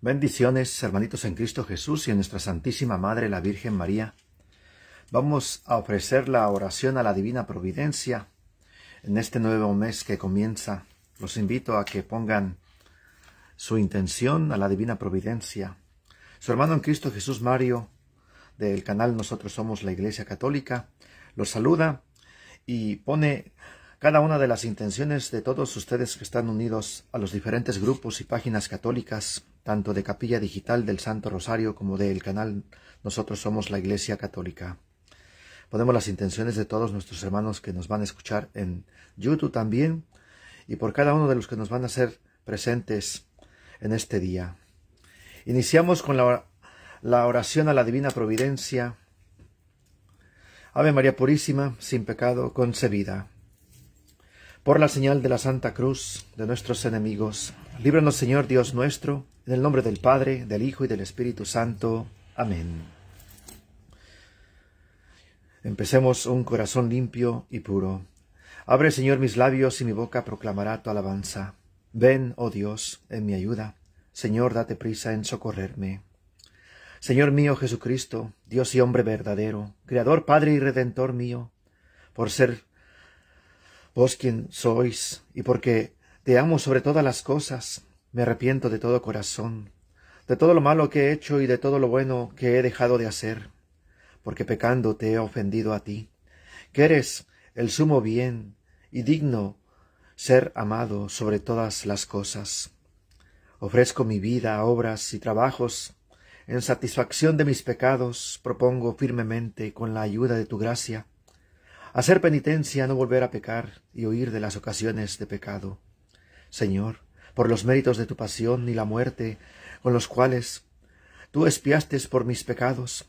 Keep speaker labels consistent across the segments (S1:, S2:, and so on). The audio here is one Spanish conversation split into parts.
S1: Bendiciones, hermanitos en Cristo Jesús y en nuestra Santísima Madre, la Virgen María. Vamos a ofrecer la oración a la Divina Providencia en este nuevo mes que comienza. Los invito a que pongan su intención a la Divina Providencia. Su hermano en Cristo Jesús Mario, del canal Nosotros Somos la Iglesia Católica, los saluda y pone cada una de las intenciones de todos ustedes que están unidos a los diferentes grupos y páginas católicas, tanto de Capilla Digital del Santo Rosario como del canal Nosotros Somos la Iglesia Católica. Ponemos las intenciones de todos nuestros hermanos que nos van a escuchar en YouTube también y por cada uno de los que nos van a ser presentes en este día. Iniciamos con la, la oración a la Divina Providencia. Ave María Purísima, sin pecado concebida. Por la señal de la Santa Cruz de nuestros enemigos, líbranos Señor Dios nuestro, en el nombre del Padre, del Hijo y del Espíritu Santo. Amén. Empecemos un corazón limpio y puro. Abre Señor mis labios y mi boca proclamará tu alabanza. Ven, oh Dios, en mi ayuda. Señor, date prisa en socorrerme. Señor mío Jesucristo, Dios y hombre verdadero, Creador, Padre y Redentor mío, por ser vos quien sois, y porque te amo sobre todas las cosas, me arrepiento de todo corazón, de todo lo malo que he hecho y de todo lo bueno que he dejado de hacer, porque pecando te he ofendido a ti, que eres el sumo bien y digno ser amado sobre todas las cosas. Ofrezco mi vida, obras y trabajos en satisfacción de mis pecados, propongo firmemente, con la ayuda de tu gracia, hacer penitencia, no volver a pecar y huir de las ocasiones de pecado. Señor, por los méritos de tu pasión y la muerte con los cuales tú espiaste por mis pecados,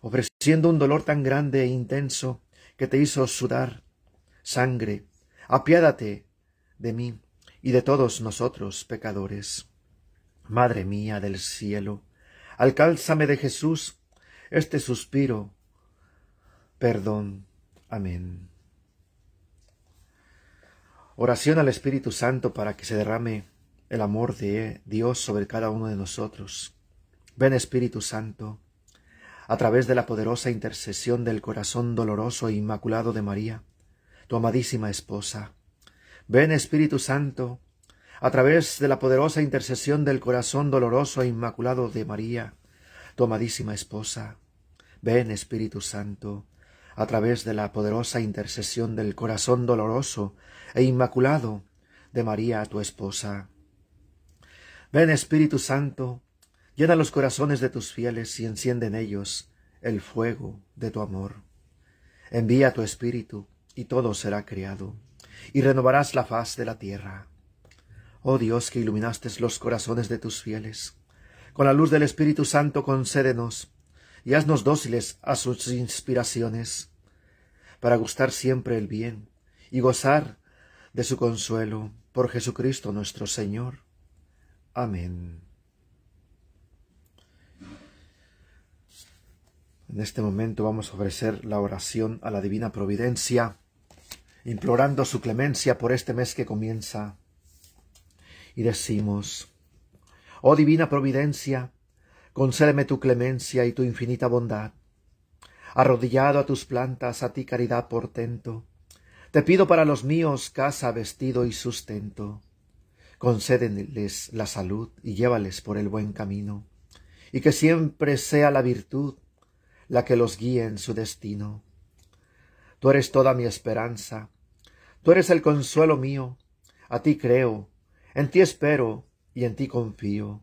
S1: ofreciendo un dolor tan grande e intenso que te hizo sudar sangre, apiádate de mí y de todos nosotros pecadores. Madre mía del cielo, alcálzame de Jesús este suspiro, perdón Amén. Oración al Espíritu Santo para que se derrame el amor de Dios sobre cada uno de nosotros. Ven Espíritu Santo, a través de la poderosa intercesión del corazón doloroso e inmaculado de María, tu amadísima esposa. Ven Espíritu Santo, a través de la poderosa intercesión del corazón doloroso e inmaculado de María, tu amadísima esposa. Ven Espíritu Santo, a través de la poderosa intercesión del corazón doloroso e inmaculado de María, tu esposa. Ven Espíritu Santo, llena los corazones de tus fieles y enciende en ellos el fuego de tu amor. Envía tu Espíritu y todo será creado, y renovarás la faz de la tierra. Oh Dios que iluminaste los corazones de tus fieles, con la luz del Espíritu Santo concédenos y haznos dóciles a sus inspiraciones, para gustar siempre el bien y gozar de su consuelo por Jesucristo nuestro Señor. Amén. En este momento vamos a ofrecer la oración a la Divina Providencia, implorando su clemencia por este mes que comienza. Y decimos, Oh Divina Providencia, concédeme tu clemencia y tu infinita bondad. Arrodillado a tus plantas, a ti caridad portento, te pido para los míos casa, vestido y sustento. Concédenles la salud y llévales por el buen camino, y que siempre sea la virtud la que los guíe en su destino. Tú eres toda mi esperanza, tú eres el consuelo mío, a ti creo, en ti espero y en ti confío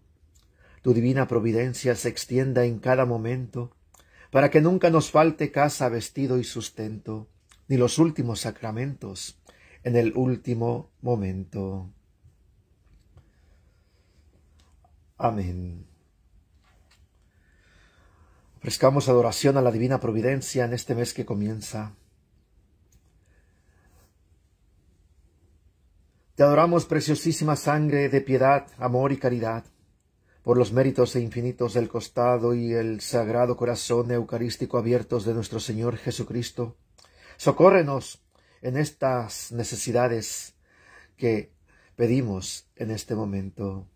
S1: tu divina providencia se extienda en cada momento, para que nunca nos falte casa, vestido y sustento, ni los últimos sacramentos en el último momento. Amén. Ofrezcamos adoración a la divina providencia en este mes que comienza. Te adoramos, preciosísima sangre de piedad, amor y caridad por los méritos e infinitos del costado y el sagrado corazón eucarístico abiertos de nuestro Señor Jesucristo, socórrenos en estas necesidades que pedimos en este momento.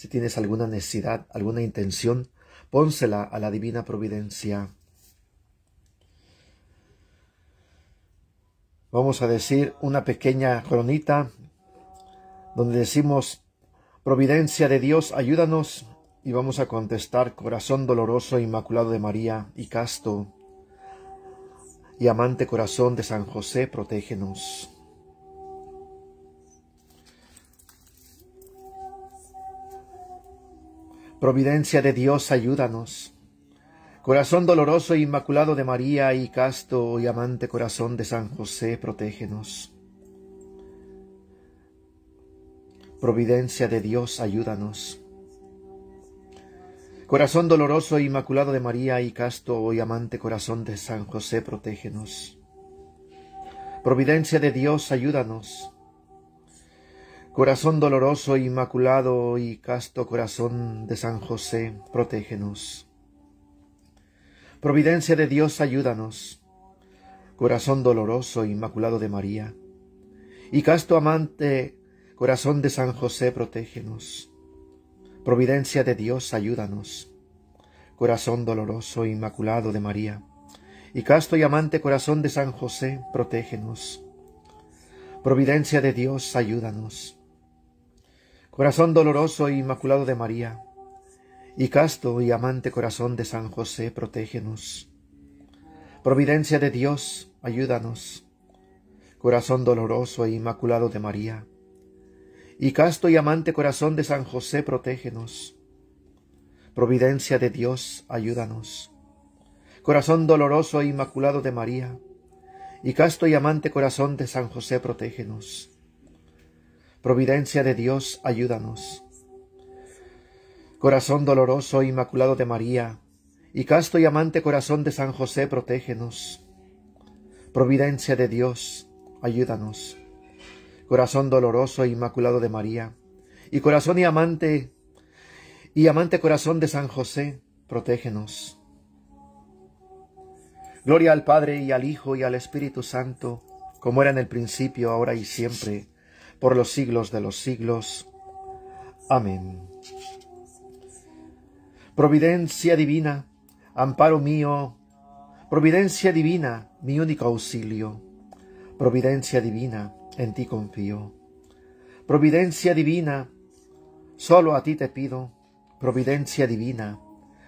S1: Si tienes alguna necesidad, alguna intención, pónsela a la divina providencia. Vamos a decir una pequeña cronita donde decimos, Providencia de Dios, ayúdanos, y vamos a contestar, Corazón doloroso inmaculado de María y casto y amante corazón de San José, protégenos. Providencia de Dios, ayúdanos. Corazón doloroso e inmaculado de María y casto y amante corazón de San José, protégenos. Providencia de Dios, ayúdanos. Corazón doloroso e inmaculado de María y casto y amante corazón de San José, protégenos. Providencia de Dios, ayúdanos. Corazón doloroso, inmaculado y casto corazón de San José, protégenos. Providencia de Dios, ayúdanos. Corazón doloroso, inmaculado de María, y casto amante Corazón de San José, protégenos. Providencia de Dios, ayúdanos. Corazón doloroso inmaculado de María, y casto y amante corazón de San José, protégenos. Providencia de Dios, ayúdanos. Corazón doloroso e inmaculado de María, y casto y amante corazón de San José, protégenos. Providencia de Dios, ayúdanos. Corazón doloroso e inmaculado de María, y casto y amante corazón de San José, protégenos. Providencia de Dios, ayúdanos. Corazón doloroso e inmaculado de María, y casto y amante corazón de San José, protégenos. Providencia de Dios, ayúdanos. Corazón doloroso inmaculado de María, y casto y amante corazón de San José, protégenos. Providencia de Dios, ayúdanos corazón doloroso inmaculado de María, y corazón y amante, y amante corazón de San José, protégenos. Gloria al Padre y al Hijo y al Espíritu Santo, como era en el principio, ahora y siempre, por los siglos de los siglos. Amén. Providencia divina, amparo mío, providencia divina, mi único auxilio, providencia divina, en ti confío. Providencia divina, solo a ti te pido, providencia divina,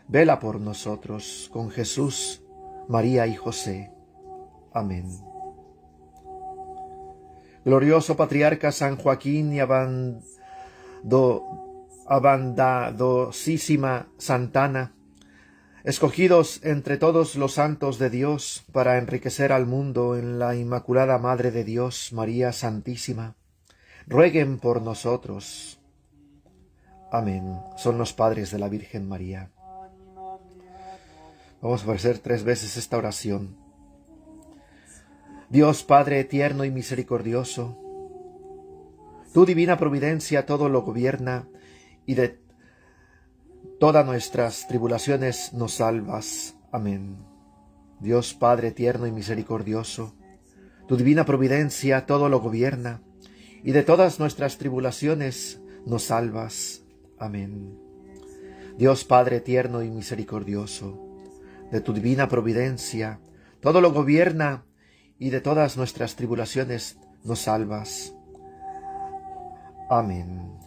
S1: vela por nosotros con Jesús, María y José. Amén. Glorioso patriarca San Joaquín y abandadosísima Santana, escogidos entre todos los santos de Dios para enriquecer al mundo en la Inmaculada Madre de Dios, María Santísima, rueguen por nosotros. Amén. Son los padres de la Virgen María. Vamos a ofrecer tres veces esta oración. Dios Padre eterno y misericordioso, tu divina providencia todo lo gobierna y de todas nuestras tribulaciones nos salvas. Amén. Dios Padre tierno y misericordioso, tu divina providencia todo lo gobierna, y de todas nuestras tribulaciones nos salvas. Amén. Dios Padre tierno y misericordioso, de tu divina providencia todo lo gobierna, y de todas nuestras tribulaciones nos salvas. Amén.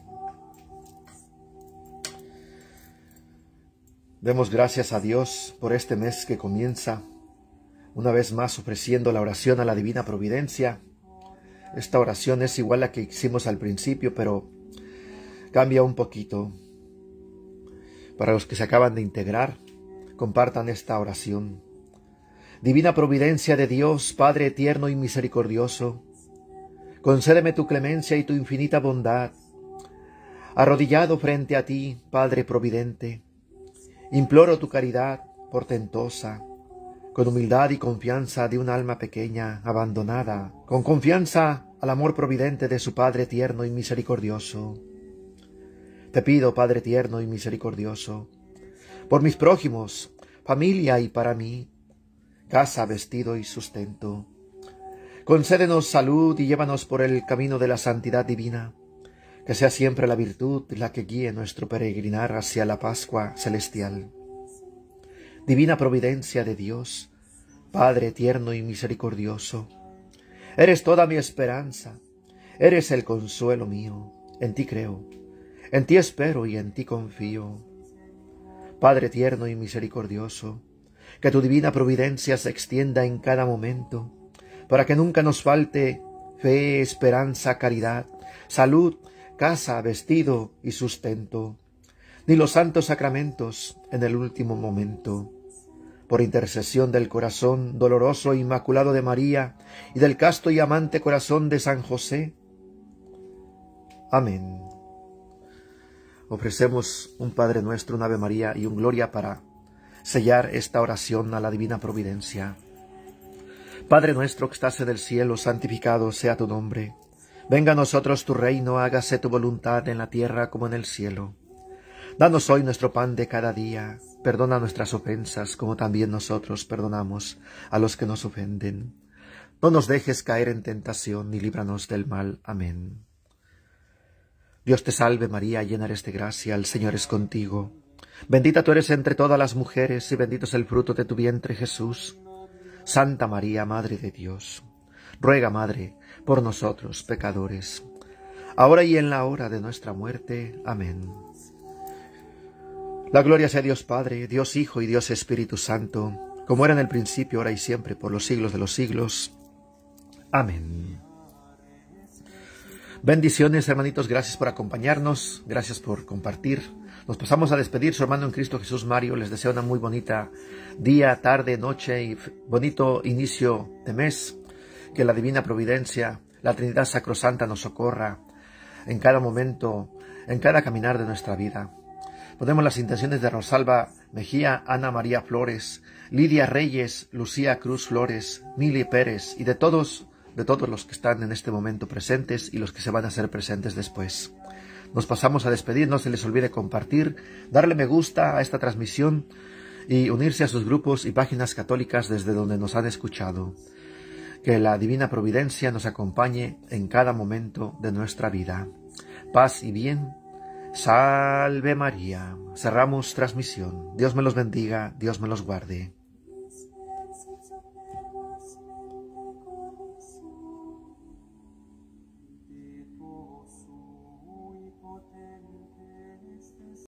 S1: Demos gracias a Dios por este mes que comienza, una vez más ofreciendo la oración a la Divina Providencia. Esta oración es igual a la que hicimos al principio, pero cambia un poquito. Para los que se acaban de integrar, compartan esta oración. Divina Providencia de Dios, Padre eterno y misericordioso, concédeme tu clemencia y tu infinita bondad. Arrodillado frente a ti, Padre Providente, Imploro tu caridad portentosa, con humildad y confianza de un alma pequeña, abandonada, con confianza al amor providente de su Padre tierno y misericordioso. Te pido, Padre tierno y misericordioso, por mis prójimos, familia y para mí, casa, vestido y sustento. Concédenos salud y llévanos por el camino de la santidad divina que sea siempre la virtud la que guíe nuestro peregrinar hacia la Pascua celestial. Divina providencia de Dios, Padre tierno y misericordioso, eres toda mi esperanza, eres el consuelo mío, en ti creo, en ti espero y en ti confío. Padre tierno y misericordioso, que tu divina providencia se extienda en cada momento, para que nunca nos falte fe, esperanza, caridad, salud, casa, vestido y sustento, ni los santos sacramentos en el último momento. Por intercesión del corazón doloroso e inmaculado de María y del casto y amante corazón de San José. Amén. Ofrecemos un Padre nuestro, un Ave María y un Gloria para sellar esta oración a la Divina Providencia. Padre nuestro que estás en el cielo, santificado sea tu nombre. Venga a nosotros tu reino, hágase tu voluntad en la tierra como en el cielo. Danos hoy nuestro pan de cada día, perdona nuestras ofensas como también nosotros perdonamos a los que nos ofenden. No nos dejes caer en tentación ni líbranos del mal. Amén. Dios te salve María, llena eres de gracia, el Señor es contigo. Bendita tú eres entre todas las mujeres y bendito es el fruto de tu vientre Jesús. Santa María, Madre de Dios, ruega, Madre, por nosotros, pecadores, ahora y en la hora de nuestra muerte. Amén. La gloria sea Dios Padre, Dios Hijo y Dios Espíritu Santo, como era en el principio, ahora y siempre, por los siglos de los siglos. Amén. Bendiciones, hermanitos, gracias por acompañarnos, gracias por compartir. Nos pasamos a despedir, su hermano en Cristo Jesús Mario. Les deseo una muy bonita día, tarde, noche y bonito inicio de mes. Que la divina providencia, la Trinidad Sacrosanta nos socorra en cada momento, en cada caminar de nuestra vida. Ponemos las intenciones de Rosalba Mejía, Ana María Flores, Lidia Reyes, Lucía Cruz Flores, Mili Pérez y de todos, de todos los que están en este momento presentes y los que se van a hacer presentes después. Nos pasamos a despedir, no se les olvide compartir, darle me gusta a esta transmisión y unirse a sus grupos y páginas católicas desde donde nos han escuchado. Que la Divina Providencia nos acompañe en cada momento de nuestra vida. Paz y bien. Salve María. Cerramos transmisión. Dios me los bendiga, Dios me los guarde.